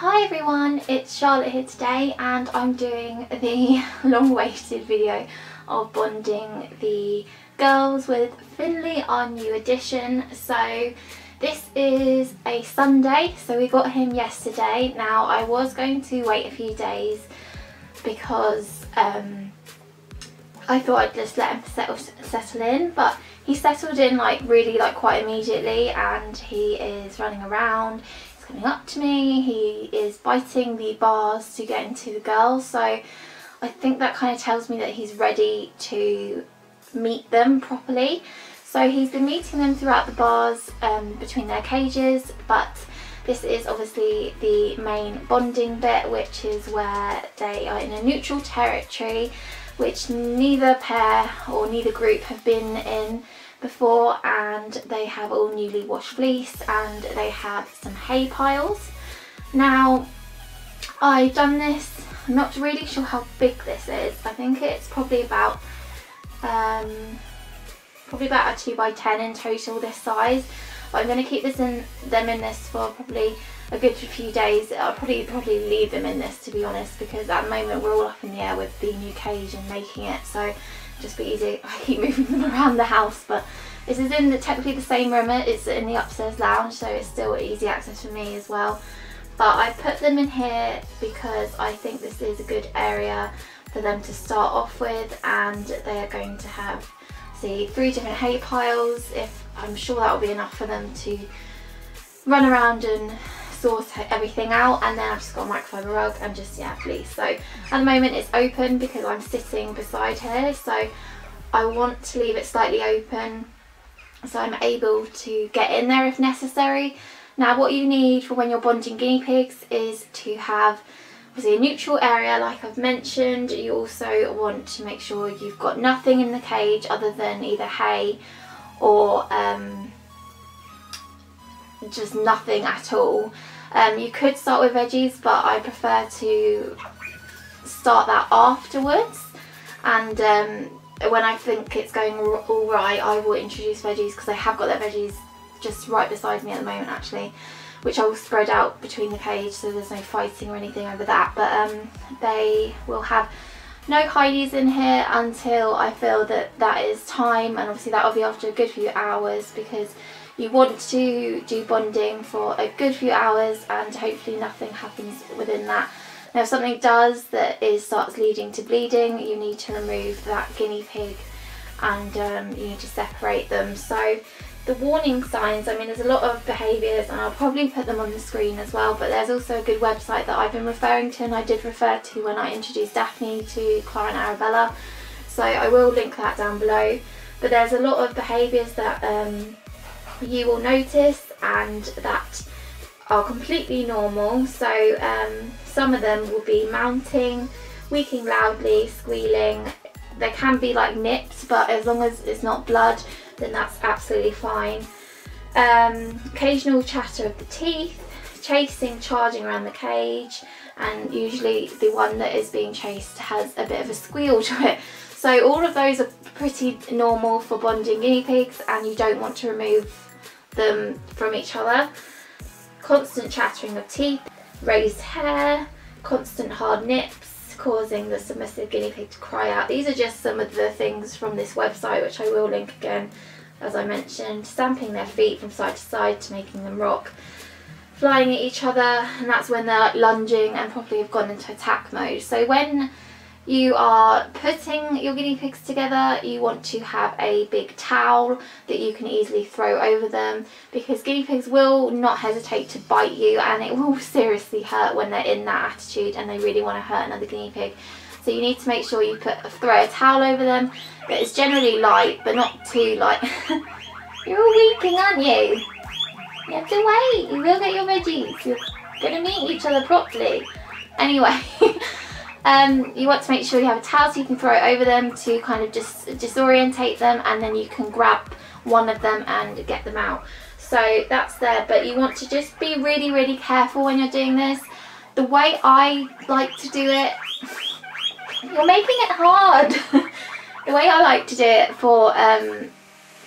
Hi everyone, it's Charlotte here today and I'm doing the long-awaited video of bonding the girls with Finley, our new addition. So this is a Sunday, so we got him yesterday. Now I was going to wait a few days because um, I thought I'd just let him settle, settle in, but he settled in like really like quite immediately and he is running around coming up to me, he is biting the bars to get into the girls so I think that kind of tells me that he's ready to meet them properly. So he's been meeting them throughout the bars um, between their cages but this is obviously the main bonding bit which is where they are in a neutral territory which neither pair or neither group have been in before and they have all newly washed fleece and they have some hay piles. Now I've done this, I'm not really sure how big this is, I think it's probably about um, probably about a 2 by 10 in total this size but I'm going to keep this in them in this for probably a good few days. I'll probably probably leave them in this to be honest because at the moment we're all up in the air with the new cage and making it so just be easy. I keep moving them around the house but this is in the, technically the same room, it's in the upstairs lounge so it's still easy access for me as well. But I put them in here because I think this is a good area for them to start off with and they are going to have see three different hay piles if I'm sure that will be enough for them to run around and sort everything out and then I've just got a microfiber rug and just yeah fleece so at the moment it's open because I'm sitting beside her so I want to leave it slightly open so I'm able to get in there if necessary. Now what you need for when you're bonding guinea pigs is to have obviously a neutral area like I've mentioned. You also want to make sure you've got nothing in the cage other than either hay or um, just nothing at all. Um, you could start with veggies but I prefer to start that afterwards and um, when I think it's going all right I will introduce veggies because I have got their veggies just right beside me at the moment actually which I will spread out between the cage so there's no fighting or anything over that but um, they will have no hideys in here until I feel that that is time and obviously that will be after a good few hours because you want to do bonding for a good few hours and hopefully nothing happens within that. Now if something does that is starts leading to bleeding you need to remove that guinea pig and um, you need to separate them. So the warning signs, I mean there's a lot of behaviours and I'll probably put them on the screen as well but there's also a good website that I've been referring to and I did refer to when I introduced Daphne to Clara and Arabella so I will link that down below but there's a lot of behaviours that um, you will notice and that are completely normal so um, some of them will be mounting, wheeking loudly, squealing, there can be like nips but as long as it's not blood then that's absolutely fine. Um, occasional chatter of the teeth, chasing, charging around the cage and usually the one that is being chased has a bit of a squeal to it. So all of those are pretty normal for bonding guinea pigs and you don't want to remove them from each other. Constant chattering of teeth, raised hair, constant hard nips, causing the submissive guinea pig to cry out. These are just some of the things from this website which I will link again as I mentioned. Stamping their feet from side to side to making them rock. Flying at each other and that's when they're lunging and probably have gone into attack mode. So when you are putting your guinea pigs together. You want to have a big towel that you can easily throw over them because guinea pigs will not hesitate to bite you and it will seriously hurt when they're in that attitude and they really want to hurt another guinea pig. So you need to make sure you put throw a towel over them that is generally light but not too light. You're all weeping aren't you? You have to wait. You will get your veggies. You're gonna meet each other properly. Anyway Um, you want to make sure you have a towel so you can throw it over them to kind of just disorientate them and then you can grab one of them and get them out. So that's there, but you want to just be really, really careful when you're doing this. The way I like to do it, you're making it hard. the way I like to do it for um,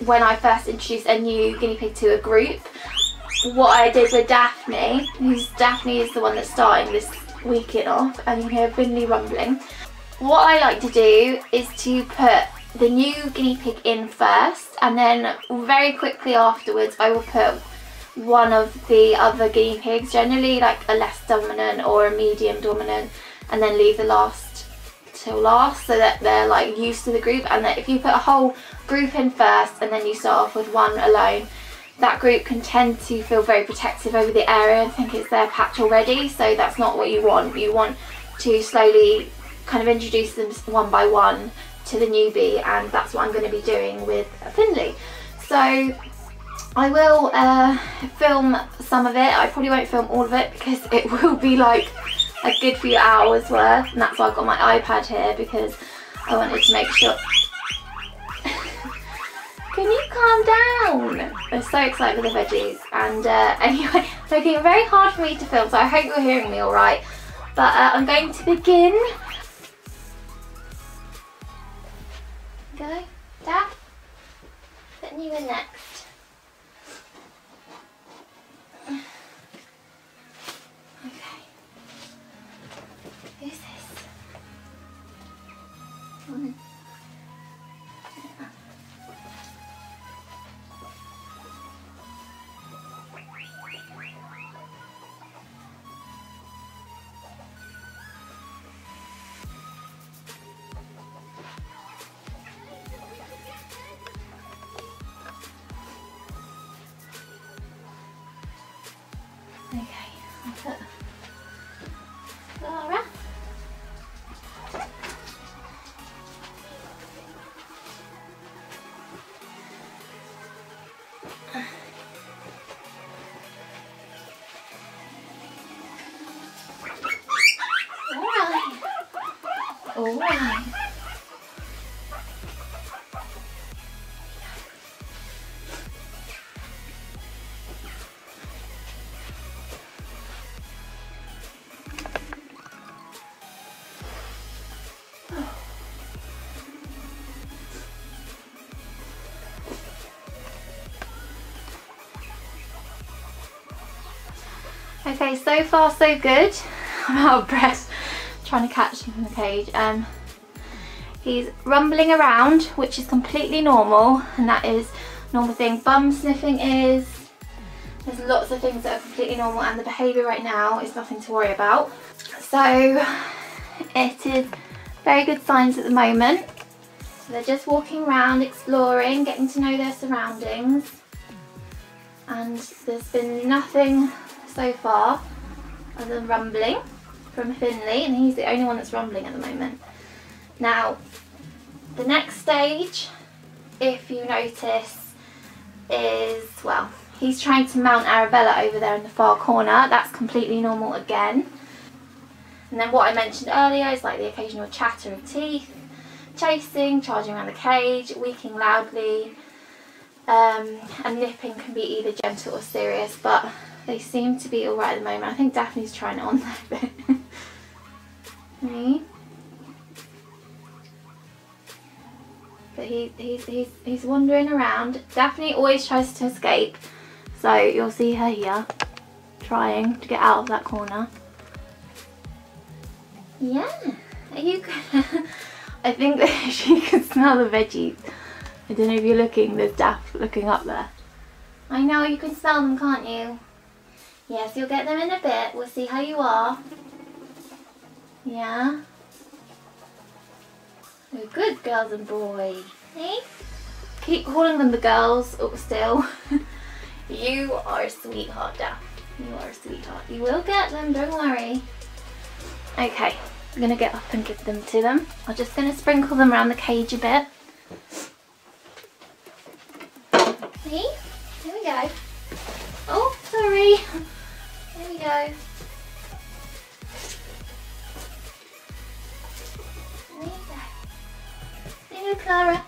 when I first introduce a new guinea pig to a group, what I did with Daphne, who's Daphne is the one that's starting this weekend off, and you hear Finley rumbling. What I like to do is to put the new guinea pig in first, and then very quickly afterwards I will put one of the other guinea pigs, generally like a less dominant or a medium dominant, and then leave the last till last so that they're like used to the group and that if you put a whole group in first and then you start off with one alone that group can tend to feel very protective over the area and think it's their patch already. So that's not what you want. You want to slowly kind of introduce them one by one to the newbie and that's what I'm going to be doing with Finley. So I will uh, film some of it. I probably won't film all of it because it will be like a good few hours worth and that's why I've got my iPad here because I wanted to make sure can you calm down? I'm so excited for the veggies and uh, anyway it's making it very hard for me to film so I hope you're hearing me alright but uh, I'm going to begin go Dad putting you in next Okay. Who's Alright. Okay, so far so good. I'm out of breath trying to catch him from the cage. Um, he's rumbling around, which is completely normal, and that is normal thing. Bum sniffing is, there's lots of things that are completely normal, and the behaviour right now is nothing to worry about. So, it is very good signs at the moment. So they're just walking around, exploring, getting to know their surroundings. And there's been nothing so far other than rumbling from Finley and he's the only one that's rumbling at the moment. Now, the next stage, if you notice, is, well, he's trying to mount Arabella over there in the far corner. That's completely normal again. And then what I mentioned earlier is like the occasional chatter of teeth, chasing, charging around the cage, wheeking loudly, um, and nipping can be either gentle or serious, but they seem to be alright at the moment. I think Daphne's trying it on there a bit. Me. But he, he's, he's, he's wandering around. Daphne always tries to escape. So you'll see her here trying to get out of that corner. Yeah. Are you gonna... I think that she can smell the veggies. I don't know if you're looking, there's Daph looking up there. I know, you can smell them, can't you? Yes, you'll get them in a bit. We'll see how you are. Yeah? We're good girls and boys. Hey? Keep calling them the girls oh, still. you are a sweetheart, Daph. You are a sweetheart. You will get them, don't worry. Okay, I'm going to get up and give them to them. I'm just going to sprinkle them around the cage a bit. Clara.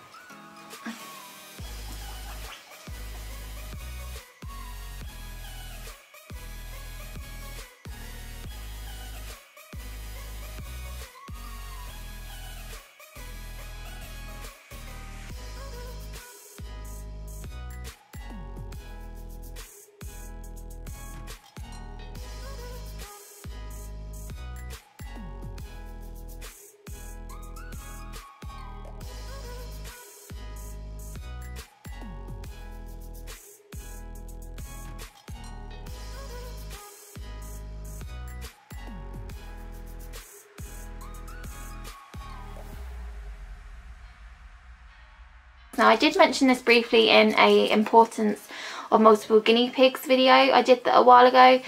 Now I did mention this briefly in a importance of multiple guinea pigs video I did that a while ago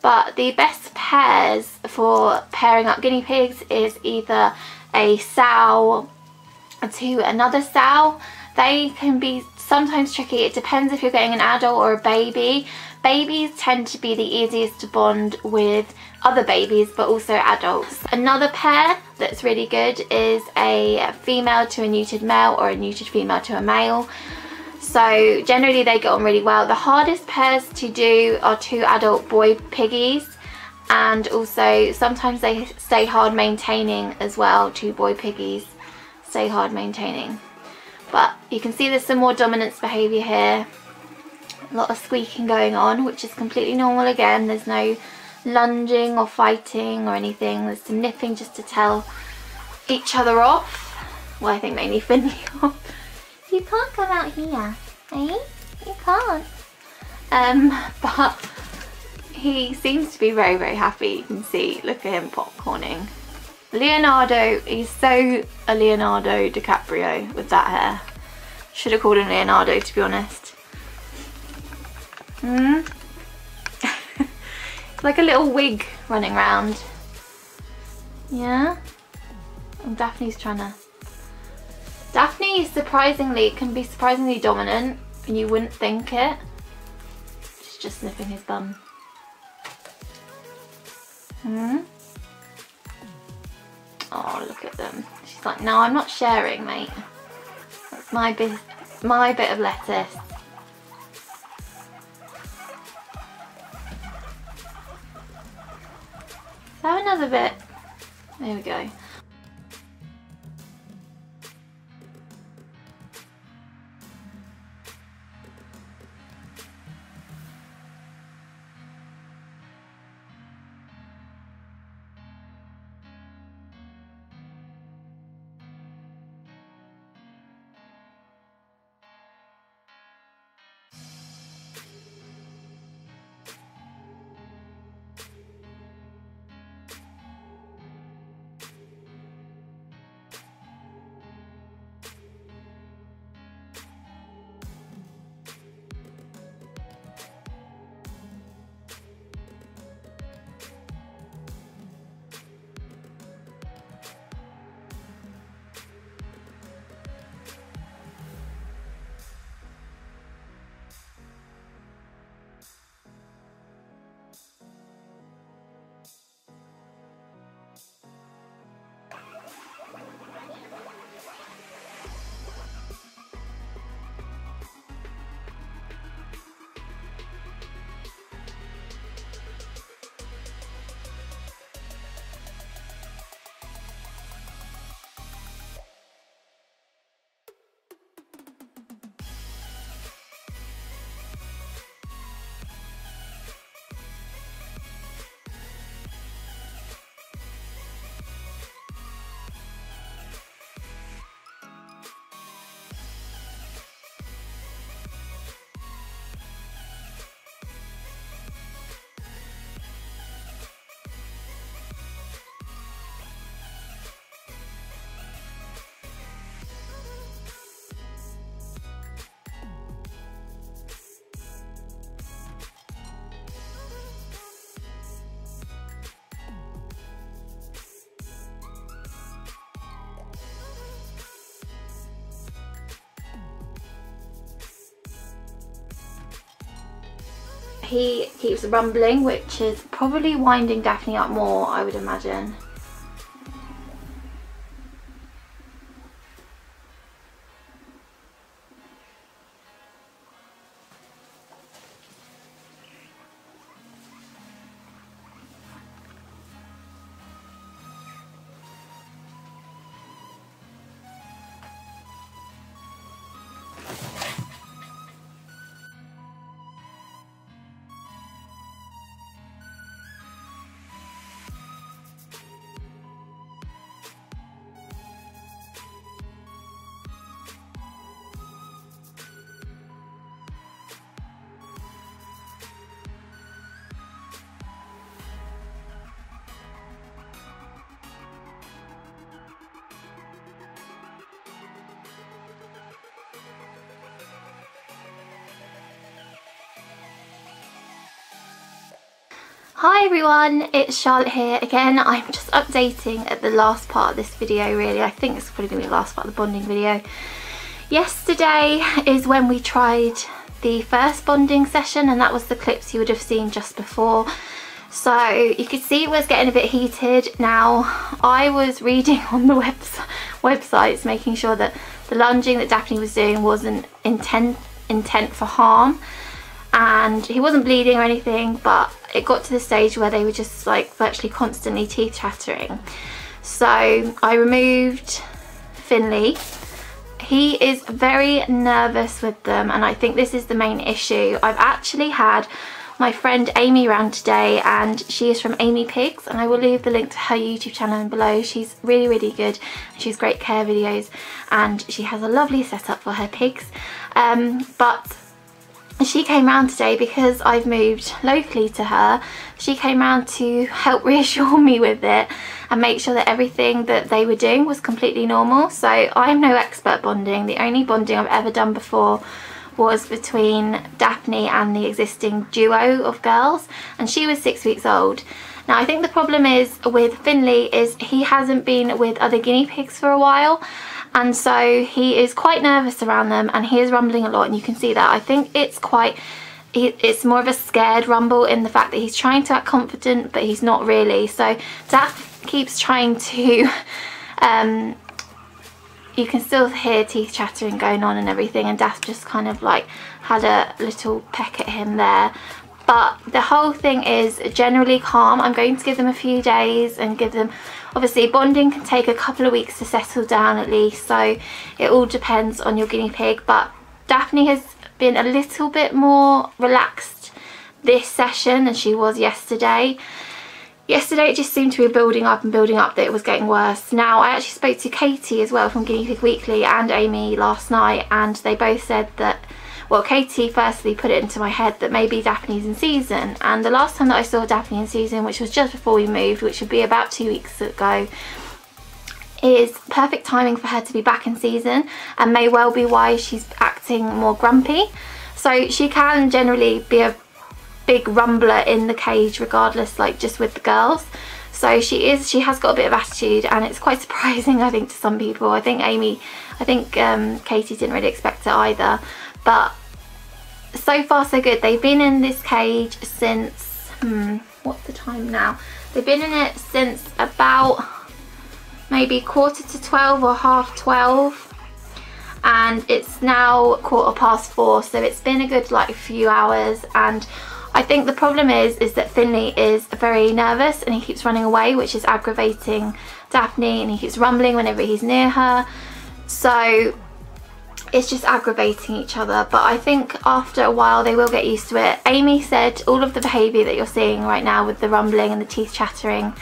but the best pairs for pairing up guinea pigs is either a sow to another sow. They can be sometimes tricky. It depends if you're getting an adult or a baby. Babies tend to be the easiest to bond with other babies but also adults. Another pair that's really good is a female to a neutered male or a neutered female to a male. So generally they get on really well. The hardest pairs to do are two adult boy piggies and also sometimes they stay hard maintaining as well, two boy piggies stay hard maintaining. But you can see there's some more dominance behaviour here. A lot of squeaking going on, which is completely normal again. There's no lunging or fighting or anything. There's some nipping just to tell each other off. Well, I think mainly Finley off. You can't come out here, eh? You can't. Um, but he seems to be very, very happy. You can see, look at him popcorning. Leonardo, he's so a Leonardo DiCaprio with that hair. Should have called him Leonardo to be honest. Hmm? like a little wig running around. Yeah? And Daphne's trying to... Daphne surprisingly, can be surprisingly dominant and you wouldn't think it. She's just sniffing his bum. Hmm? Oh, look at them. She's like, no, I'm not sharing, mate. That's my bit, my bit of lettuce. Have another bit. There we go. He keeps rumbling, which is probably winding Daphne up more, I would imagine. Hi everyone, it's Charlotte here again. I'm just updating at the last part of this video really. I think it's probably going to be the last part of the bonding video. Yesterday is when we tried the first bonding session and that was the clips you would have seen just before. So you could see it was getting a bit heated. Now I was reading on the webs websites making sure that the lunging that Daphne was doing wasn't intent, intent for harm and he wasn't bleeding or anything but it got to the stage where they were just like virtually constantly teeth chattering. So I removed Finley. He is very nervous with them and I think this is the main issue. I've actually had my friend Amy around today and she is from Ayemeepigs and I will leave the link to her YouTube channel below. She's really really good. She's great care videos and she has a lovely setup for her pigs. Um, but she came round today because I've moved locally to her. She came round to help reassure me with it and make sure that everything that they were doing was completely normal. So I'm no expert bonding. The only bonding I've ever done before was between Daphne and the existing duo of girls and she was six weeks old. Now I think the problem is with Finley is he hasn't been with other guinea pigs for a while and so he is quite nervous around them and he is rumbling a lot and you can see that. I think it's quite it's more of a scared rumble in the fact that he's trying to act confident but he's not really so Daph keeps trying to um, you can still hear teeth chattering going on and everything and Daph just kind of like had a little peck at him there but the whole thing is generally calm. I'm going to give them a few days and give them obviously bonding can take a couple of weeks to settle down at least so it all depends on your guinea pig but Daphne has been a little bit more relaxed this session than she was yesterday Yesterday it just seemed to be building up and building up that it was getting worse. Now I actually spoke to Katie as well from Guinea Pig Weekly and Amy last night and they both said that well Katie firstly put it into my head that maybe Daphne's in season. And the last time that I saw Daphne in season which was just before we moved which would be about two weeks ago is perfect timing for her to be back in season and may well be why she's acting more grumpy. So she can generally be a big rumbler in the cage regardless like just with the girls. So she is she has got a bit of attitude and it's quite surprising I think to some people. I think Amy I think um, Katie didn't really expect it either. But so far so good. They've been in this cage since hmm, what's the time now? They've been in it since about maybe quarter to 12 or half 12 and it's now quarter past four so it's been a good like few hours. And I think the problem is is that Finley is very nervous and he keeps running away which is aggravating Daphne and he keeps rumbling whenever he's near her. So it's just aggravating each other but I think after a while they will get used to it. Amy said all of the behaviour that you're seeing right now with the rumbling and the teeth chattering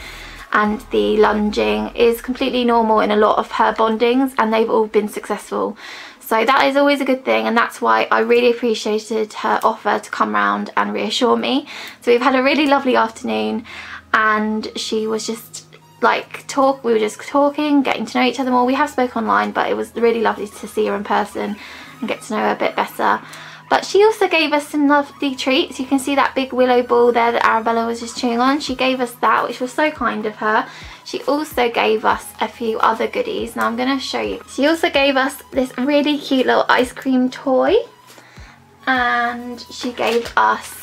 and the lunging is completely normal in a lot of her bondings and they've all been successful. So that is always a good thing and that's why I really appreciated her offer to come round and reassure me. So we've had a really lovely afternoon and she was just like talk we were just talking getting to know each other more we have spoke online but it was really lovely to see her in person and get to know her a bit better but she also gave us some lovely treats. You can see that big willow ball there that Arabella was just chewing on. She gave us that, which was so kind of her. She also gave us a few other goodies. Now I'm going to show you. She also gave us this really cute little ice cream toy. And she gave us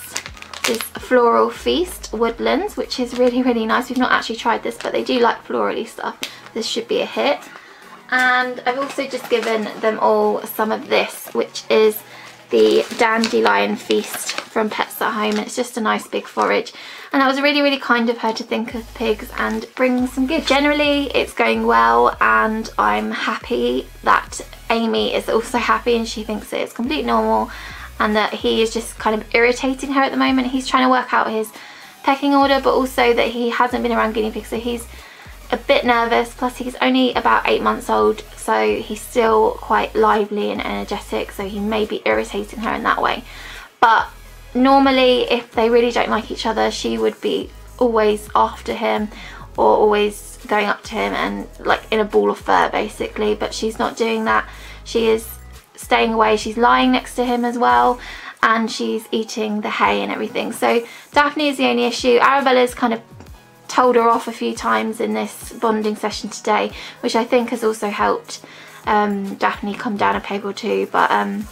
this floral feast woodlands which is really really nice we've not actually tried this but they do like florally stuff this should be a hit and I've also just given them all some of this which is the Dandelion Feast from Pets at Home. It's just a nice big forage. And that was really, really kind of her to think of pigs and bring some gifts. Generally, it's going well and I'm happy that Amy is also happy and she thinks it's completely normal and that he is just kind of irritating her at the moment. He's trying to work out his pecking order, but also that he hasn't been around guinea pigs, so he's a bit nervous. Plus he's only about eight months old so he's still quite lively and energetic so he may be irritating her in that way. But normally if they really don't like each other she would be always after him or always going up to him and like in a ball of fur basically. But she's not doing that. She is staying away she's lying next to him as well and she's eating the hay and everything. So Daphne is the only issue. Arabella's kind of told her off a few times in this bonding session today, which I think has also helped um, Daphne come down a peg or two. But um,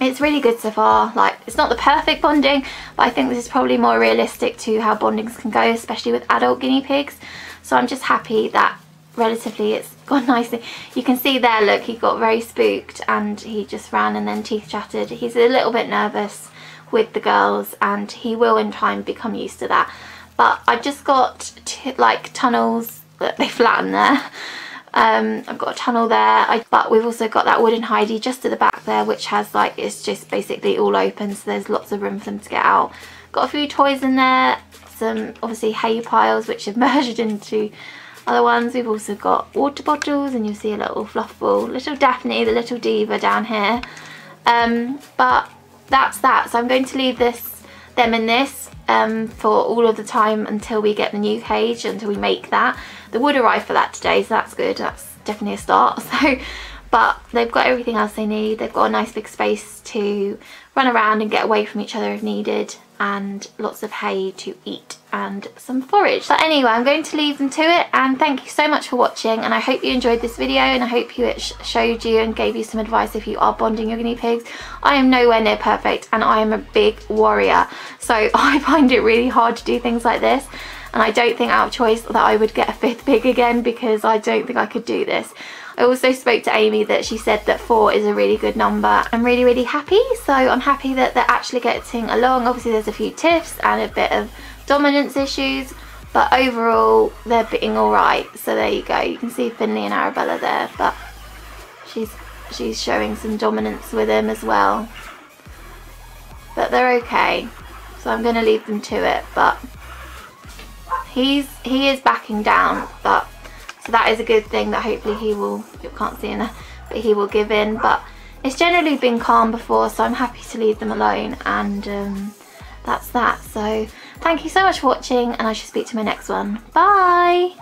it's really good so far. Like, it's not the perfect bonding, but I think this is probably more realistic to how bondings can go, especially with adult guinea pigs. So I'm just happy that relatively it's gone nicely. You can see there, look, he got very spooked and he just ran and then teeth chattered. He's a little bit nervous with the girls and he will in time become used to that. But I've just got like tunnels that they flatten there. Um, I've got a tunnel there, I, but we've also got that wooden hidey just at the back there, which has like, it's just basically all open, so there's lots of room for them to get out. Got a few toys in there, some obviously hay piles, which have merged into other ones. We've also got water bottles, and you'll see a little fluff ball, little Daphne, the little diva down here. Um, but that's that, so I'm going to leave this, them in this um, for all of the time until we get the new cage, until we make that. The wood arrived for that today, so that's good. That's definitely a start. So, But they've got everything else they need. They've got a nice big space to run around and get away from each other if needed and lots of hay to eat and some forage. So anyway, I'm going to leave them to it and thank you so much for watching and I hope you enjoyed this video and I hope you it sh showed you and gave you some advice if you are bonding your guinea pigs. I am nowhere near perfect and I am a big warrior so I find it really hard to do things like this and I don't think out of choice that I would get a fifth pig again because I don't think I could do this. I also spoke to Amy that she said that four is a really good number. I'm really, really happy. So I'm happy that they're actually getting along. Obviously there's a few tiffs and a bit of dominance issues, but overall they're being all right. So there you go. You can see Finley and Arabella there, but she's she's showing some dominance with him as well. But they're okay. So I'm going to leave them to it, but he's he is backing down, but so that is a good thing that hopefully he will, you can't see there, but he will give in. But it's generally been calm before, so I'm happy to leave them alone. And um, that's that. So thank you so much for watching and I shall speak to my next one. Bye!